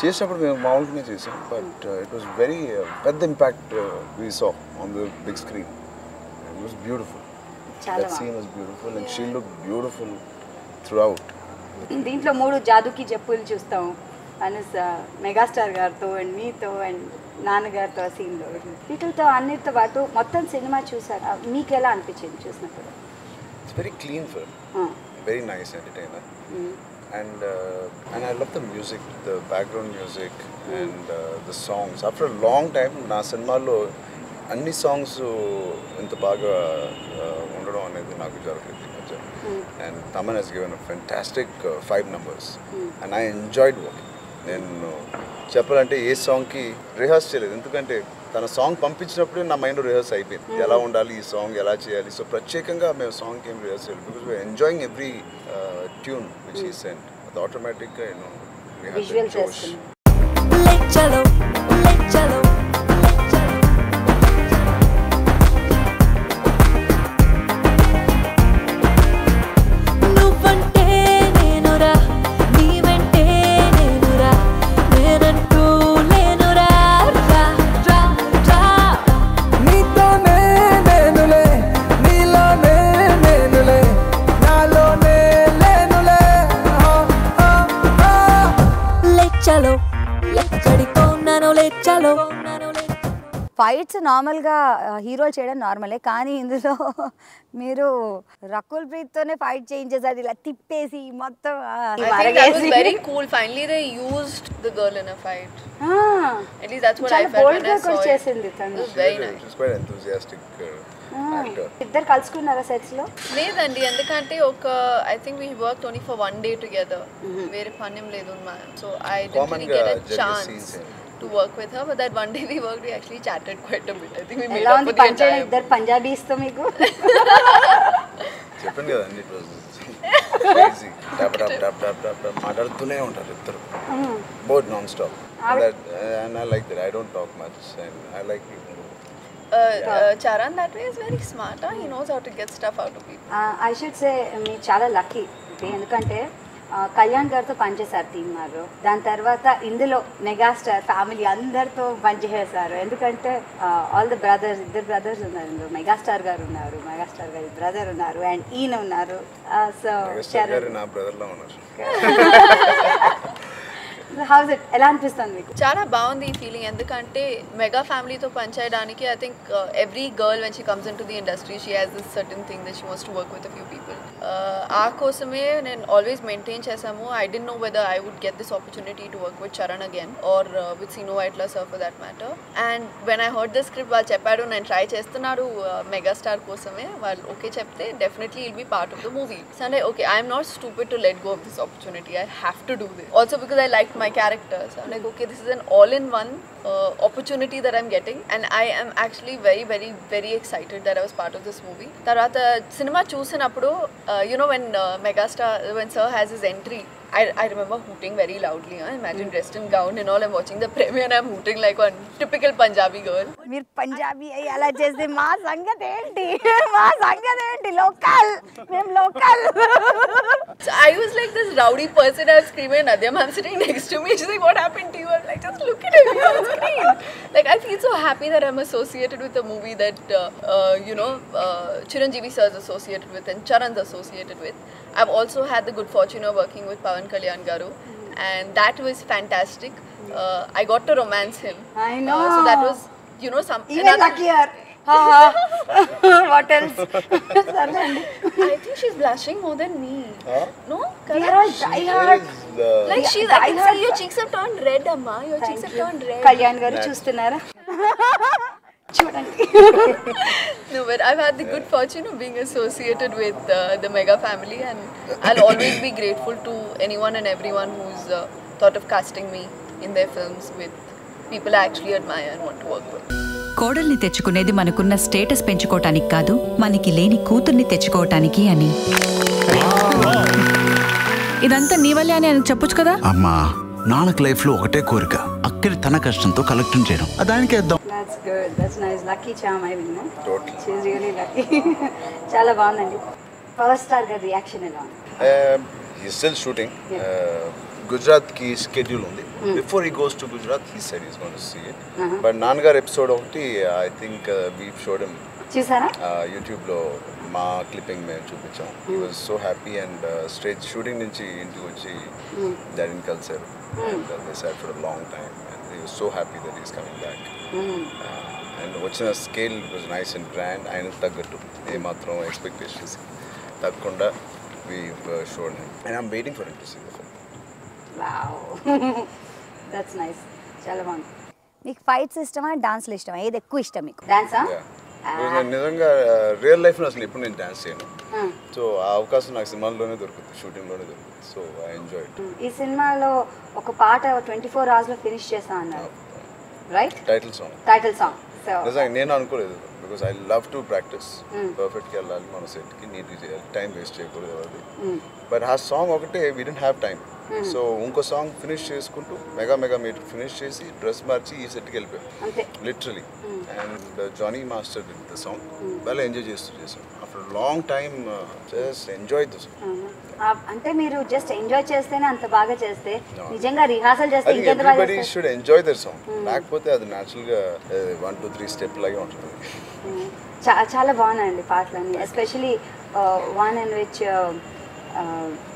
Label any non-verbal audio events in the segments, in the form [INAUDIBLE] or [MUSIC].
చేసినప్పుడు మేము మామూలుగానే చేసాం బట్ ఇట్ వాస్ వెరీ పెద్ద impact we saw on the big screen it was beautiful that scene was beautiful and she look beautiful throughout దీంట్లో మూడు జాదుకి చెప్పులు చూస్తాం. అనస్ మెగాస్టార్ గారితో అండ్ మీతో అండ్ నాన్నగారితో ఆ సీన్లో వీటితో అన్నిటితో పాటు మొత్తం సినిమా చూసాక మీకు ఎలా అనిపించింది చూసినప్పుడు? It's very clean film very nice entertainer and uh, and I love the music, the background music, and uh, the songs. After a long time, నా సినిమాలో అన్ని సాంగ్స్ ఇంత బాగా uh, ఉండడం అనేది నాకు జరగలేదు మధ్య. And Thaman he's given fantastic five numbers and I enjoyed work నేను చెప్పాలంటే ఏ సాంగ్కి రిహార్స్ చేయలేదు. ఎందుకంటే తన సాంగ్ పంపించినప్పుడే నా మైండ్ రిహార్స్ అయిపోయింది. ఎలా ఉండాలి ఈ సాంగ్ ఎలా చేయాలి? సో ప్రత్యేకంగా మేము సాంగ్ ఏం రిహార్స్ చేయాలి because we are enjoying every tune which he sent అది ఆటోమేటిక్గా యూనో విజువల్ చలో. ఫైట్స్ నార్మల్గా హీరోలు చేయడం నార్మలే కానీ ఇందులో మీరు రకుల్ ప్రీత్తోనే ఫైట్ చేయించేసారు ఇలా తిప్పేసి మొత్తం ఆ, I think that was మరగేసి. very cool. Finally, they used the girl in a fight. ఆ, At least that's what I చాలా felt bold when గా I కూడా saw it. చేసింది తను. very nice. యాక్టర్ ఇద్దరు కలుసుకున్నారా సెట్స్లో? లేదండి ఎందుకంటే ఒక I think we work only for one day together వేరే పని ఏం లేదు so I didn't get a chance scenes A. To work with her but that one day we work we actually chatted quite a bit I think we made ఎలా అప్ ఉంది for the పని చేయడం entire ఇద్దరు పంజాబీస్తో మీకు? చెప్పండి కదండి it was crazy top top top top top top మాట్లాడుతూనే ఉంటారు ఇద్దరు. Both non stop and I like that I don't talk much and I like people Charan that way is very smart. Huh? He knows how to get stuff out of people. I should say మీరు చాలా lucky ఎందుకంటే కళ్యాణ్ గారితో పనిచేశారు తీన్మారు దాని తర్వాత ఇందులో megastar family అందరితో పనిచేసేసారు ఎందుకంటే ఆల్ ద బ్రదర్స్ ఇద్దరు బ్రదర్స్ ఉన్నారు. ఇందులో మెగాస్టార్ గారు ఉన్నారు మెగాస్టార్ గారి బ్రదర్ ఉన్నారు అండ్ ఈయన ఉన్నారు. సో మెగాస్టార్ [LAUGHS] హౌస్ ఇట్ ఎలా అనిపిస్తుంది మీకు? చాలా బాగుంది ఈ ఫీలింగ్ ఎందుకంటే మెగా ఫ్యామిలీతో పనిచేయడానికి I think every girl when she comes into the industry she has this certain thing that she wants to work with few people ఆ కోసమే నేను ఆల్వేస్ మెయింటైన్ చేశాము. I didn't know whether I would get this opportunity to work with Charan again or with Srinu Vaitla sir for that matter and when I heard the script వాళ్ళు చెప్పాడు నేను try చేస్తున్నాడు megastar కోసమే. వాళ్ళు okay చెప్తే definitely I'll be part of the movie so అంటే okay I'm not stupid to let go of this opportunity I have to do this also because I like my characters. I'm like, okay, this is an all-in-one uh, opportunity that I'm getting, and I am actually very, very, very excited that I was part of this movie. Tarata cinema choose uh, you know when uh, Megastar when Sir has his entry I, I remember hooting very loudly. Huh? Imagine dressed in gown and all. I'm watching the premiere [LAUGHS] and I'm hooting like one typical Punjabi girl. మీరు పంజాబీ అయ్యి అలా చేస్తే మా సంగతి ఏంటి మా సంగతి ఏంటి లోకల్ మేము local [LAUGHS] So I was like this rowdy person. I was screaming, Nadia, I'm sitting next to me. [LAUGHS] She's like, what happened to you? I'm like, just look at him he's on screen. like, I feel so happy that I'm associated with a movie that, uh, uh, you know, uh, Chiranjeevi sir is associated with and Charan's associated with. I've also had the good fortune of working with Pawan Kalyan Garu. And that was fantastic. Uh, I got to romance him. I know. Uh, so that was, you know, some even another- else సరే అండి I think she's blushing more than me. Huh? No? We are all die hard. Like she's, die I can hard. see your cheeks have turned red, Amma. Your cheeks have turned red. Kalyan గారు చూస్తున్నారా చూడండి No, but I've had the good fortune of being associated with uh, the Mega family, and I'll always be grateful to anyone and everyone who's uh, thought of casting me in their films with people I actually admire and want to work with. కోడల్ని తెచ్చుకునేది మనకున్న status పెంచుకోవటానికి కాదు మనకి లేని కూతుర్ని తెచ్చుకోవటానికి అని ఇదంతా నీ వల్లే అని ఆయనకు చెప్పొచ్చు కదా అమ్మా నాన్నకు లైఫ్లో ఒకటే కోరిక అక్కడి తన కష్టంతో కలెక్షన్ చేయడం దానికే ఇద్దాం that's good that's nice lucky charm I win Totally. She really lucky చాలా బాగుందండి. పవర్ స్టార్ గారి రియాక్షన్ ఎలా ఉంది? Shooting. Uh, గుజరాత్కి స్కెడ్యూల్ ఉంది. Before he goes to Gujarat he said he's going to see it నాన్నగారు ఎపిసోడ్ ఒకటి I think we showed him చూసారా? యూట్యూబ్లో మా క్లిప్పింగ్ మేము చూపించాం. He was so happy and stage shooting నుంచి ఇంటికి వచ్చి డాడీని కలిసారు and they sat for long time and he was so happy that he's coming back and వచ్చిన scale was nice and grand ఆయనకు తగ్గట్టు. ఏమాత్రం ఎక్స్పెక్టేషన్స్ తగ్గకుండా we showed and I'm waiting for it to see the film that's nice చాలా బాగుంది. మీకు fights ఇష్టమా? డాన్స్లు ఇష్టమా? ఏది ఎక్కువ ఇష్టం మీకు? డాన్సా నిజంగా రియల్ లైఫ్లో అసలు ఎప్పుడు నేను డాన్స్ చేయను. సో ఆ అవకాశం నాకు సినిమాల్లోనే దొరుకుతుంది షూటింగ్లోనే దొరుకుతుంది. సో ఐ ఎంజాయ్ ఈ సినిమాలో ఒక పాట ట్వంటీ ఫోర్ అవర్స్లో ఫినిష్ చేస్తా అన్నారు. Right title song title song so నిజంగా నేను అనుకోలేదు because I love to practice పర్ఫెక్ట్గా వెళ్ళాలి మన సెట్కి నీట్గా చేయాలి టైం వేస్ట్ చేయకూడదు ఎవరిది. బట్ ఆ సాంగ్ ఒకటే we didn't have time so ఇంకో సాంగ్ ఫినిష్ చేసుకుంటూ మెగా మెగా మీటర్ ఫినిష్ చేసి డ్రెస్ మార్చి ఈ సెట్కి వెళ్ళిపోయాం. Literally and Jani master the song బాగా ఎంజాయ్ చేస్తూ చేసాం long time just enjoy the song ఆ, అంటే మీరు జస్ట్ ఎంజాయ్ చేస్తేనే అంత బాగా చేస్తే నిజంగా రిహార్సల్ చేస్తే ఇంకెంత బాగా everybody should enjoy their song లేకపోతే అది న్యాచురల్గా వన్ టూ త్రీ స్టెప్ లాగే ఉంటుంది. చా- చాలా బాగున్నాయండి పాటలన్నీ. ఎస్పెషలీ వన్ అండ్ విచ్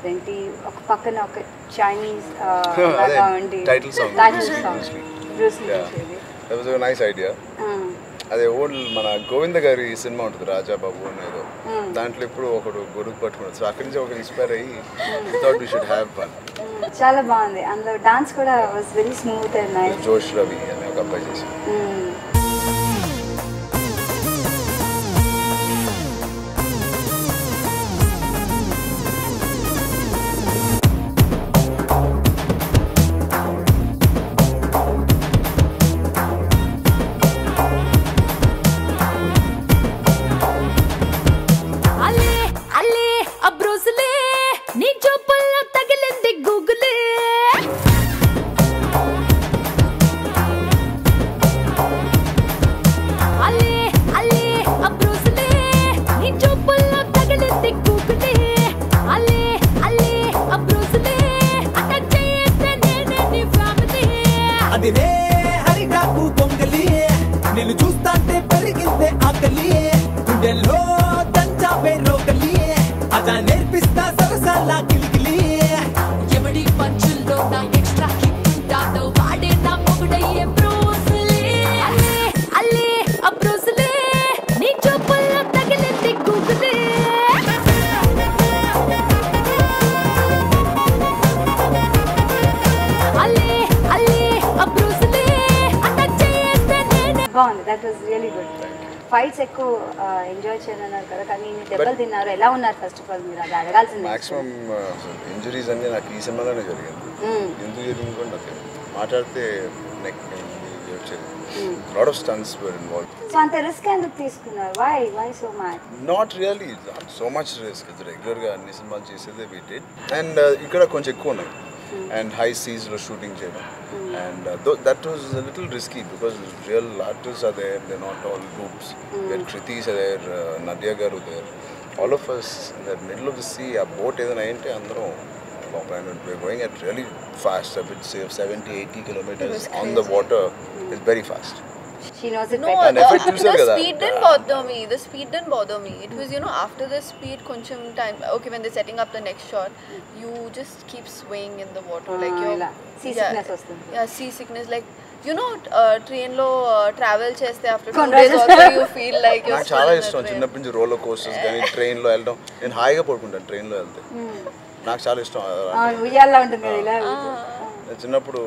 ఏంటి ఒక పక్కన ఒక Chinese title song Bruce Lee. Bruce Lee that was nice idea అదే ఓల్డ్ మన గోవింద గారి సినిమా ఉంటుంది రాజా బాబు అనేదో. దాంట్లో ఇప్పుడు ఒకడు గొడుగు పట్టుకున్నాడు. సో అక్కడి నుంచి ఒక ఇన్స్పైర్ అయ్యి thought we should have fun చాలా బాగుంది. అందులో డాన్స్ కూడా was very smooth and nice Josh Ravi అనే ఒక అబ్బాయి చేసి అదా నేర్పిస్తా సరసాల కిలికిలి ఎవడి పంచుల్లో నా ఎక్స్ట్రా కిక్ ఉంటాదో వాడే నా మొగుడయ్యే బ్రూసులే అల్లే అల్లే ఆ బ్రూసులే నీ చూపుల్లో తగిలింది గూగులే అల్లే అల్లే ఆ బ్రూసులే అటాక్ చేస్తే నేనే బాగుంది that was really good fights ఎక్కువ ఎంజాయ్ చేయనున్నారు కదా. కానీ దెబ్బలు తిన్నారు. ఎలా ఉన్నారు ఫస్ట్ ఆఫ్ ఆల్ మీరు? అది అడగాల్సింది. మాక్సిమం ఇంజరీస్ అన్నీ నాకు ఈ సినిమాలోనే జరిగింది ఎందుకు జరిగింది కూడా నాకు. మాట్లాడితే నెక్ వచ్చేది. Lot of stunts were involve so అంత రిస్క్ ఎందుకు తీసుకున్నారు? Why why so much not really so much risk రెగ్యులర్గా అన్ని సినిమాలు చేసేదే డిడ్ అండ్ ఇక్కడ కొంచెం ఎక్కువ ఉన్నాయి. and high seas were shooting Jada. And uh, th that was a little risky because real artists are there, they're not all groups. Mm. We had Kriti's there, uh, Nadia Garu there. All of us in the middle of the sea, our boat is andro. We're going at really fast, I would say 70, 80 kilometers on the water. Mm. It's very fast. Effect చూసారు the కదా. speed didn't bother me. The speed didn't bother me. It was, you know, after the speed, koncham time. Okay, when they're setting up the next shot, you just keep swaying in the water, like Ah, you're ఇలా. Sea yeah. Yeah, sea sickness. Like you know, uh, train lo uh, travel cheste after two కొన్ని days రోజులు. also you feel like you're నాకు still చాలా in the ఇష్టం train. చిన్నప్పటి నుంచి roller coasters కానీ ట్రైన్లో వెళ్ళడం నేను హాయిగా పడుకుంటాను ట్రైన్లో వెళ్తే నాకు చాలా ఇష్టం ఉయ్యాల్లో ఉంటుంది కదా ఇలా నేను చిన్నప్పుడు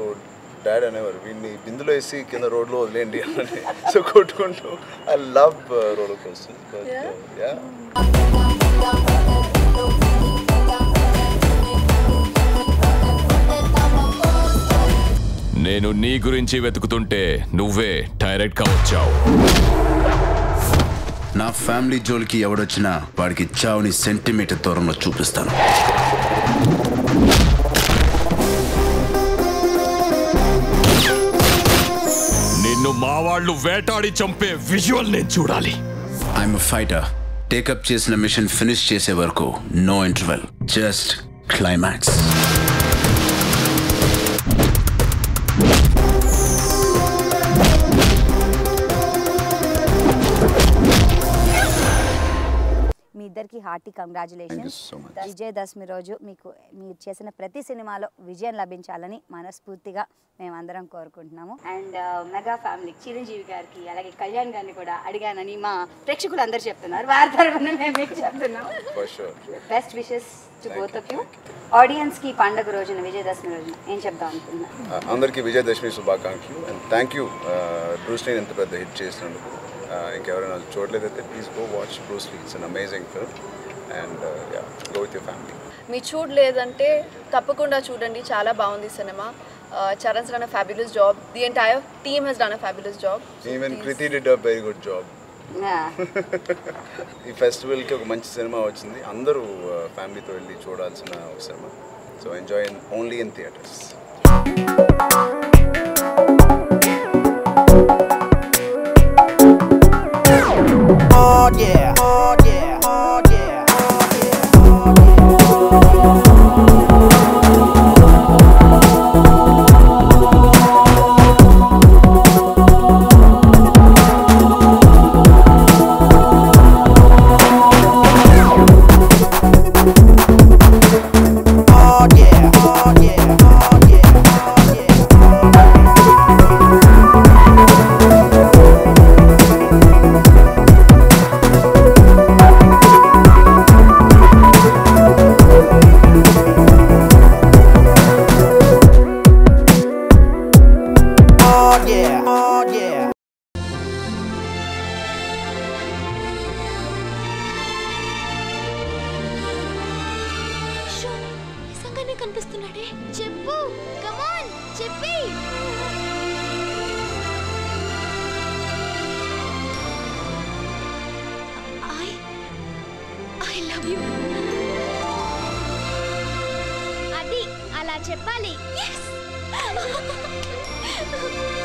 డాడీ అనేవారు వీడిని బిందులో వేసి కింద రోడ్లో వదిలేయండి అని. సో కొట్టుకుంటూ ఐ లవ్ రోలర్ యా నేను నీ గురించి వెతుకుతుంటే నువ్వే డైరెక్ట్గా వచ్చావు. నా ఫ్యామిలీ జోలికి ఎవడొచ్చినా వాడికి చావుని సెంటీమీటర్ దూరంలో చూపిస్తాను. మా వాళ్ళు వేటాడి చంపే విజువల్ నేను చూడాలి. ఐఎమ్ ఫైటర్ టేకప్ చేసిన మిషన్ ఫినిష్ చేసే వరకు నో ఇంటర్వెల్ జస్ట్ క్లైమాక్స్ ఇద్దరికి హార్టీ కంగ్రాచులేషన్స్. విజయదశమి రోజు మీకు మీరు చేసిన ప్రతి సినిమాలో విజయం లభించాలని మనస్ఫూర్తిగా మేమందరం కోరుకుంటున్నాము. అండ్ మెగా ఫ్యామిలీ చిరంజీవి గారికి అలాగే కళ్యాణ్ గారిని కూడా అడిగానని మా ప్రేక్షకులు అందరు చెప్తున్నారు. వారి తరఫున మేము మీకు చెప్తున్నాం for sure best wishes to Thank both you, of you ఆడియన్స్కి పండగ రోజున విజయదశమి రోజున ఏం చెప్దాం అనుకుంటున్నా అందరికీ విజయదశమి శుభాకాంక్షలు. అండ్ థ్యాంక్ యూ బ్రూస్లీ ఎంత పెద్ద హిట్ చేసినందుకు. ఇంకెవరైనా చూడలేదైతే please go watch Bruce Lee it's an amazing film and yeah go with your family మీ చూడలేదంటే తప్పకుండా చూడండి. చాలా బాగుంది cinema. Charan run a fabulous job the entire team he's done a fabulous job even Kriti did a very good job ఈ ఫెస్టివల్కి ఒక మంచి cinema వచ్చింది. అందరూ ఫ్యామిలీతో వెళ్ళి చూడాల్సిన ఒక cinema. So enjoy in only in theatres చేస్తున్నాడే చెప్పు. కమాన్ చెప్పి. ఐ ఐ లవ్ యు అది అలా చెప్పాలి. Yes. [LAUGHS]